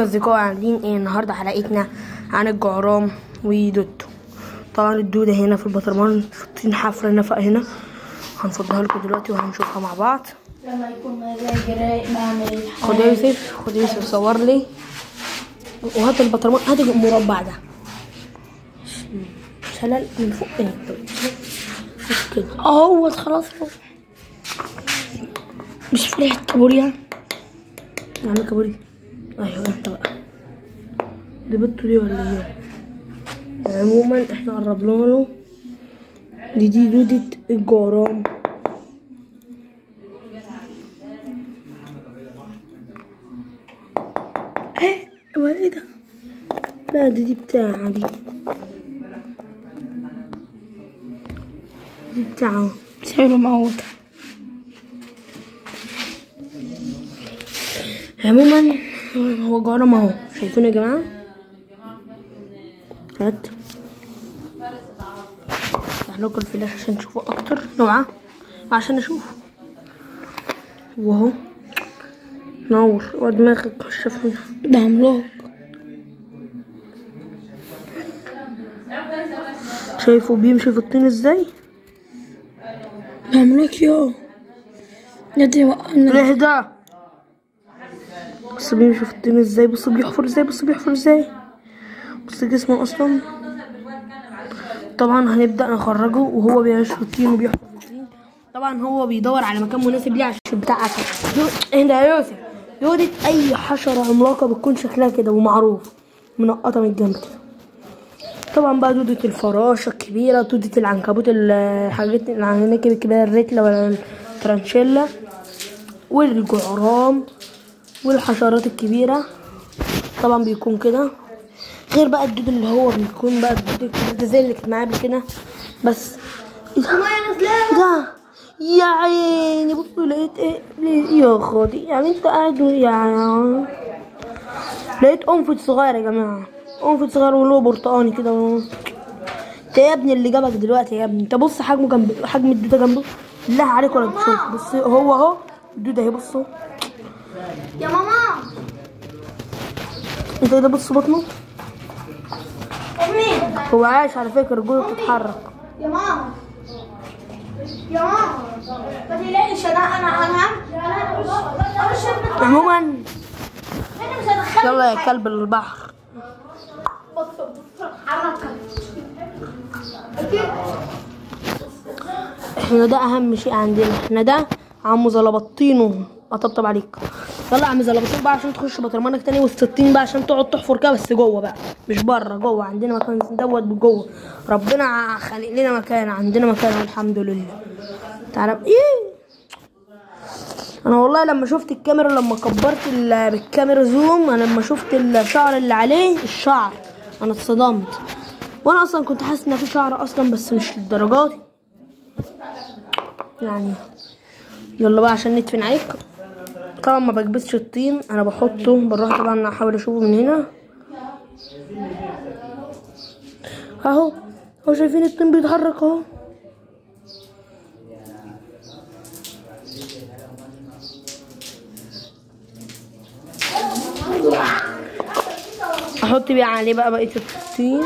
المهم يا اصدقائي عاملين إيه النهارده حلقتنا عن الجعرام ودودته طبعا الدودة هنا في البطرمان حاطين حفرة نفق هنا. هنفضها لكم دلوقتي وهنشوفها مع بعض. لما يكون مزاجي رايق بعمل خد يا يوسف خد يا يوسف صور لي. وهات البطرمان هات المربع ده. شلل من فوق. هنا بس كده. اهو خلاص. مش فريحة كابوريا. نعمل كابوريا. أيوه انت بقى دي بنته دي ولا إيه؟ عموما إحنا قربنا له. دي دي دودة الجعران إيه؟ هو إيه ده؟ لا دي دي بتاعها دي. دي بتاعة. سيبه موت. عموما هو جرم اهو شايفين يا جماعة؟ هات لكم الفلاش عشان تشوفوا أكتر. نوعه. عشان أشوف واهو نور. ودماغك فيها ده عملاق. شايفه بيمشي في الطين إزاي؟ ده عملاق يا. وقعنا. ليه ده؟ بص في الطين إزاي؟ بص بيحفر إزاي؟ بص بيحفر إزاي؟ بص جسمه أصلا. طبعا هنبدأ نخرجه وهو في الطين وبيحفر الطين طبعا هو بيدور على مكان مناسب ليه عشان بتاع اكل اهدى يا يوسف. يودة أي حشرة عملاقة بتكون شكلها كده ومعروف. منقطة من الجنب كده. طبعا بقى دودة الفراشة الكبيرة دودة العنكبوت الحاجات العنكبوت الكبيرة الريتلا ولا الترانشيلا والجعرام. والحشرات الكبيرة. طبعا بيكون كده. غير بقى الدود اللي هو بيكون بقى الدود الكبير ده زي اللي كانت معايا قبل كده. بس إيه ده؟ يا عيني بصوا لقيت إيه؟ يا خاطي؟ يعني أنت قاعد يعني لقيت قنفذ صغير يا جماعة. قنفذ صغير وله برتقاني كده و- أنت يا ابني اللي جابك دلوقتي يا ابني. أنت بص حجمه جنب حجم الدودة جنبه. بالله عليك ولا تشوف. بص هو أهو. الدودة أهي بصوا يا ماما. انت ده؟ بص بطنه. أمي. هو عايش على فكرة رجوله بتتحرك. يا ماما. يا ماما. ما تقلقش أنا أنا أنا أنا مش أنا عموما مش هدخلك يلا يا كلب البحر. إحنا ده أهم شيء عندنا. إحنا ده عمو زلبطينه. أطبطب عليك. يلا يا عم زلبطين بقى عشان تخش بطرمانك تاني وسط الطين بقى عشان تقعد تحفر كده بس جوه بقى مش بره جوه عندنا مكان دوت جوه. ربنا خالق لنا مكان عندنا مكان الحمد لله. تعالى إيه؟ أنا والله لما شفت الكاميرا لما كبرت ال- بالكاميرا زوم أنا لما شفت الشعر اللي عليه الشعر أنا اتصدمت. وأنا أصلا كنت حاسس إن في شعر أصلا بس مش للدرجات. يعني يلا بقى عشان ندفن عليك طبعا ما بكبسش الطين أنا بحطه بالراحة طبعا احاول أشوفه من هنا. أهو أهو شايفين الطين بيتحرك أهو. أحط بقى عليه بقى بقية الطين.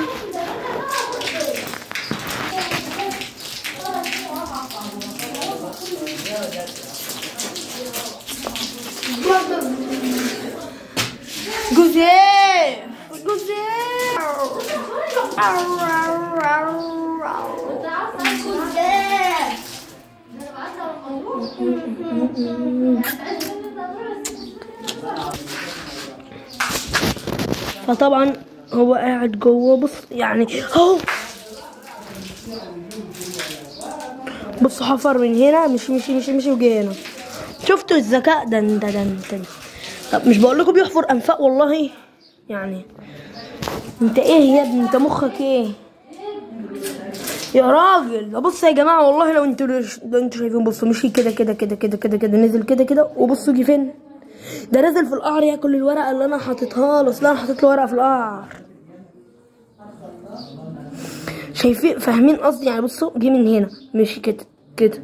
فطبعا هو قاعد جوه بص يعني أهو. بص حفر من هنا مش مشي مشي مشي وجه هنا. شفتوا الذكاء؟ ده ده ده طب مش بقول لكم بيحفر أنفاق؟ والله يعني أنت إيه يا ابني؟ أنت مخك إيه؟ يا راجل بص يا جماعة والله لو أنتوا لو أنتوا شايفين بصوا مشي كده كده كده كده كده كده نزل كده كده وبصوا جه فين؟ ده نزل في القعر ياكل الورقة اللي أنا حاططها له. أصل أنا حاطط له ورقة في القعر. شايفين فاهمين قصدي؟ يعني بصوا جه من هنا. مشي كده كده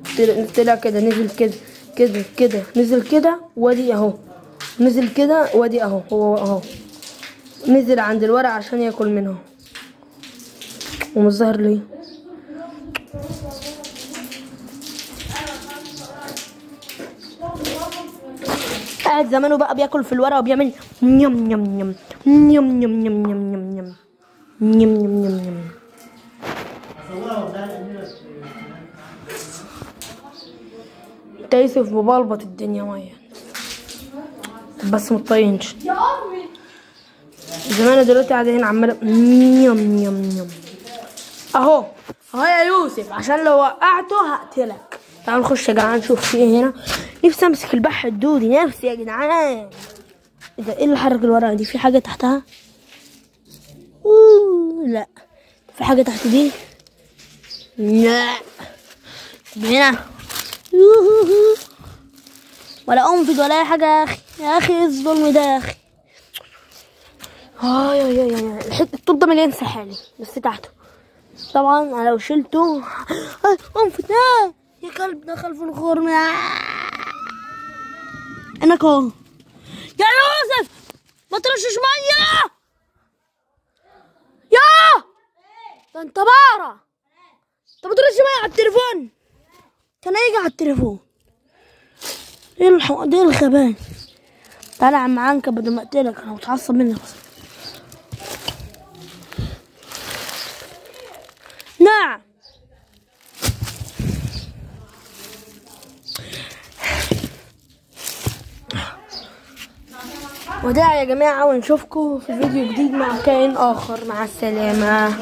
طلع- كده نزل كده كده كده. نزل كده وادي أهو. نزل كده وادي أهو. هو أهو. نزل عند الورق عشان ياكل منه ومش ظاهر ليه؟ قاعد زمانه بقى بياكل في الورق وبيعمل نيم نيم نيم نيم نيم نيم نيم نيم نيم نيم نيم نيم نيم انت يوسف مبلبط الدنيا ميه بس متطينش يا امي زمان دلوقتي قاعدة هنا عمالة نيم نيم نيم اهو اهو يا يوسف عشان لو وقعته هقتلك تعالوا نخش يا جدعان نشوف في إيه هنا. نفسي أمسك البح الدودي نفسي يا جدعان. إيه إيه اللي حرك الورقة دي؟ في حاجة تحتها؟ لا. في حاجة تحت دي؟ لا. هنا. ولا انفذ ولا أي حاجة يا أخي. يا أخي إيه الظلم ده يا أخي؟ آه يا يا يا الطوب ده مليان سحالي بس تحته. طبعا أنا لو شلته انفت آه، يا كلب دخل في الخرم. آه. أنا اهو يا يوسف ما ترشش مية. يا! ده أنت بارة. أنت بترش مية على التليفون. كان هيجي على التليفون. إيه الحق ده الغبان يا عم عنكب بدل ما أقتلك أنا متعصب منك. وداع يا جماعة ونشوفكم في فيديو جديد مع كائن آخر. مع السلامة.